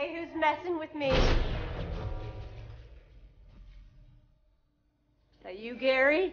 Hey, who's messing with me? Is that you, Gary?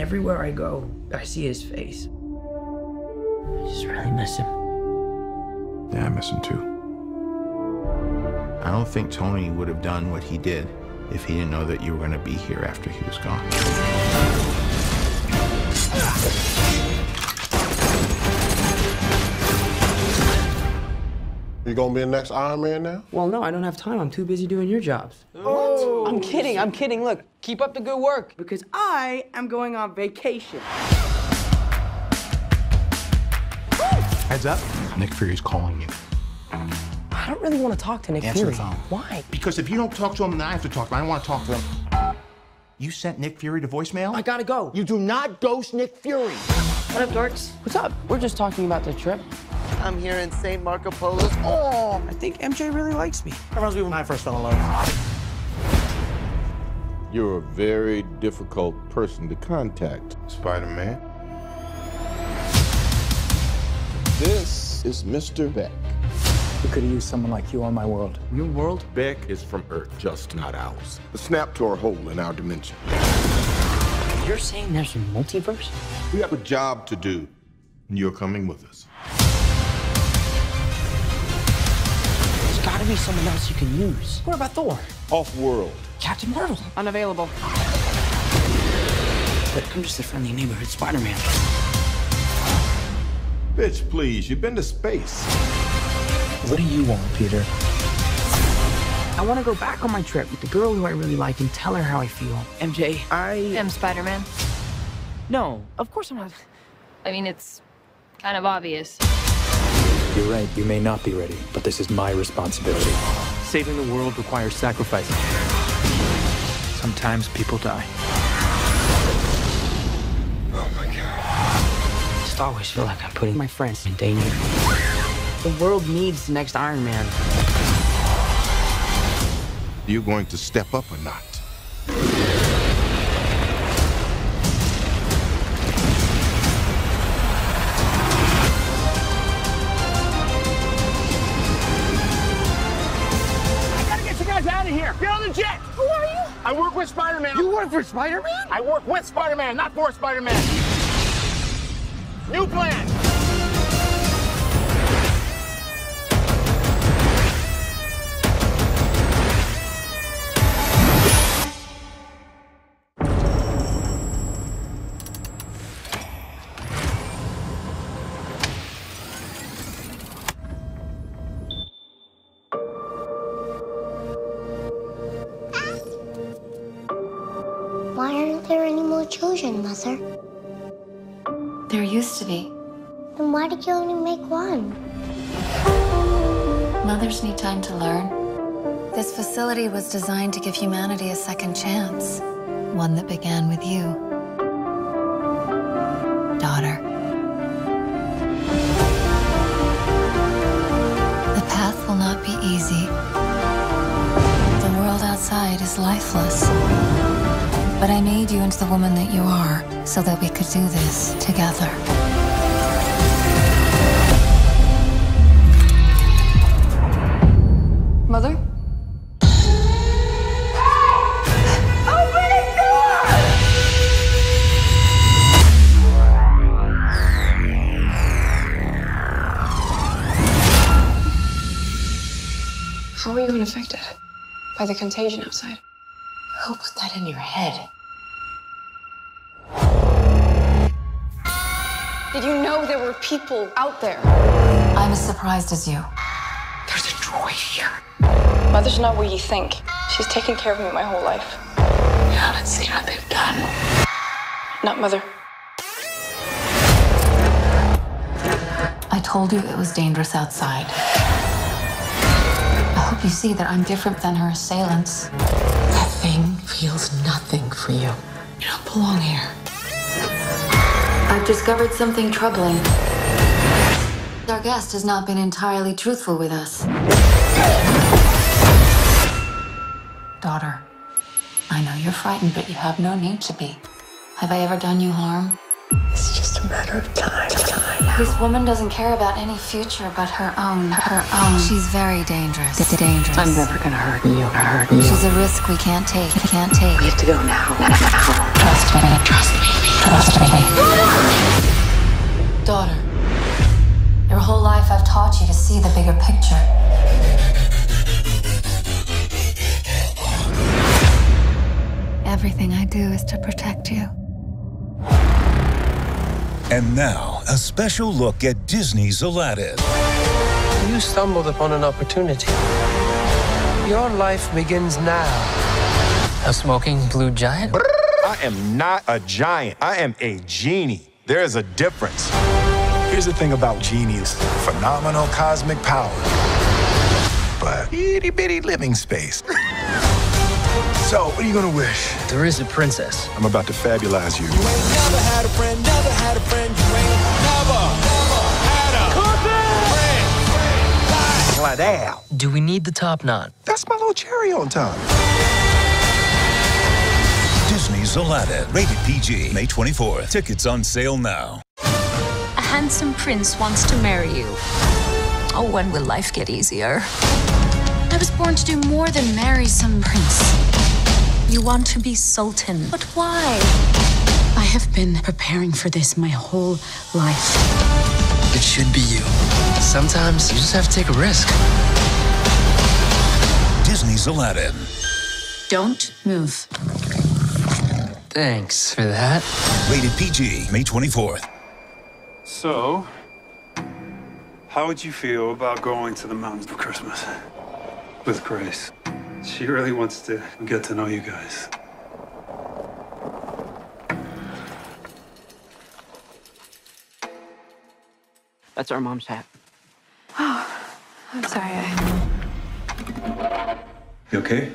Everywhere I go, I see his face. I just really miss him. Yeah, I miss him too. I don't think Tony would have done what he did if he didn't know that you were going to be here after he was gone. You gonna be the next Iron Man now? Well, no, I don't have time. I'm too busy doing your jobs. What? I'm kidding. I'm kidding. Look, keep up the good work because I am going on vacation. Heads up, Nick Fury's calling you. I don't really want to talk to Nick Answer Fury. the phone. Why? Because if you don't talk to him, then I have to talk to him. I don't want to talk to him. You sent Nick Fury to voicemail? I gotta go. You do not ghost Nick Fury. What up, dorks? What's up? We're just talking about the trip. I'm here in St. Marco Polo's. Oh, I think MJ really likes me. that reminds me when I first fell in love. You're a very difficult person to contact. Spider-Man. This is Mr. Beck. We could have used someone like you on my world. Your world? Beck is from Earth, just not ours. The snap to a hole in our dimension. You're saying there's a multiverse? We have a job to do, and you're coming with us. There's gotta be someone else you can use. What about Thor? Off-world. Captain Marvel? Unavailable. But I'm just a friendly neighborhood Spider-Man. Bitch, please, you've been to space. What do you want, Peter? I want to go back on my trip with the girl who I really like and tell her how I feel. MJ, I... I'm Spider-Man. No, of course I'm not. I mean, it's kind of obvious. You're right, you may not be ready, but this is my responsibility. Saving the world requires sacrifice. Sometimes people die. Oh my god. I just always feel like I'm putting my friends in danger. The world needs the next Iron Man. You going to step up or not? Spider-Man. You work for Spider-Man? I work with Spider-Man, not for Spider-Man. New plan. Children, Mother? There used to be. Then why did you only make one? Mothers need time to learn. This facility was designed to give humanity a second chance. One that began with you. Daughter. The path will not be easy. The world outside is lifeless. But I made you into the woman that you are so that we could do this together. Mother? How are you unaffected by the contagion outside? Who put that in your head? Did you know there were people out there? I'm as surprised as you. There's a droid here. Mother's not what you think. She's taken care of me my whole life. You haven't seen what they've done. Not mother. I told you it was dangerous outside. I hope you see that I'm different than her assailants. That thing feels nothing for you. You don't belong here. I've discovered something troubling. Our guest has not been entirely truthful with us. Daughter, I know you're frightened, but you have no need to be. Have I ever done you harm? It's just a matter of time. time. This woman doesn't care about any future but her own. Her own. She's very dangerous. Dangerous. I'm never gonna hurt you. Hurt you. She's a risk we can't take. We can't take. We have to go now. Now. Trust me. Trust me. Trust me. Daughter, your whole life I've taught you to see the bigger picture. Everything I do is to protect you. And now, a special look at Disney's Aladdin. You stumbled upon an opportunity. Your life begins now. A smoking blue giant? I am not a giant. I am a genie. There is a difference. Here's the thing about genies phenomenal cosmic power, but itty bitty living space. so, what are you gonna wish? There is a princess. I'm about to fabulize you. You ain't Never had a friend, never had a friend. You ain't never, never had a Flat out. Do we need the top knot? That's my little cherry on top. Disney's Aladdin. Rated PG. May 24th. Tickets on sale now. A handsome prince wants to marry you. Oh, when will life get easier? I was born to do more than marry some prince. You want to be sultan. But why? I have been preparing for this my whole life. It should be you. Sometimes you just have to take a risk. Disney's Aladdin. Don't move. Thanks for that. Rated PG, May 24th. So, how would you feel about going to the mountains for Christmas with Grace? She really wants to get to know you guys. That's our mom's hat. Oh, I'm sorry. I... You okay?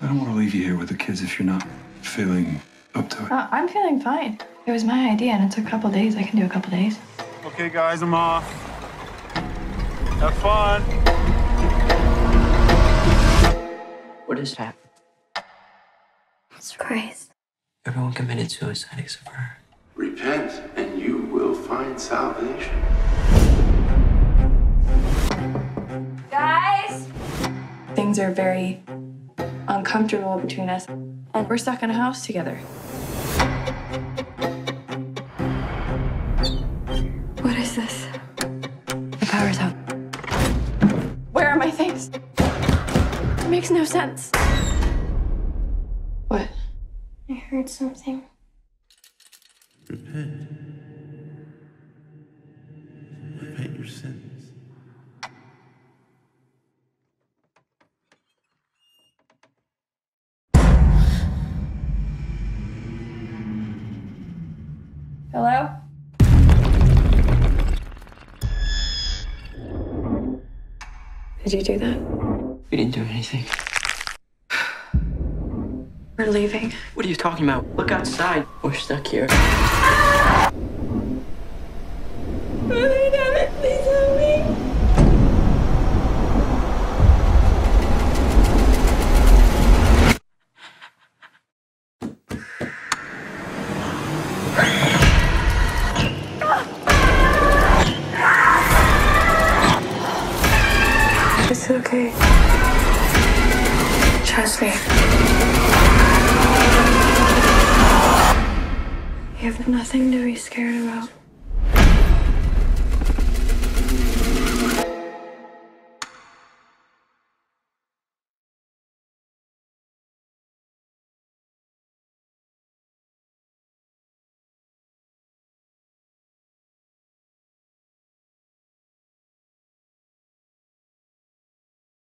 I don't want to leave you here with the kids if you're not feeling up to it. Uh, I'm feeling fine. It was my idea, and it's a couple days. I can do a couple days. Okay, guys, I'm off. Have fun. What is that? It's Grace. Everyone committed suicide except for her. Repent, and you will find salvation. Guys! Things are very uncomfortable between us, and we're stuck in a house together. What is this? The power's out. Where are my things? It makes no sense. What? I heard something. Repent. Repent your sins. Did you do that? We didn't do anything. We're leaving. What are you talking about? Look outside. We're stuck here. Have nothing to be scared about.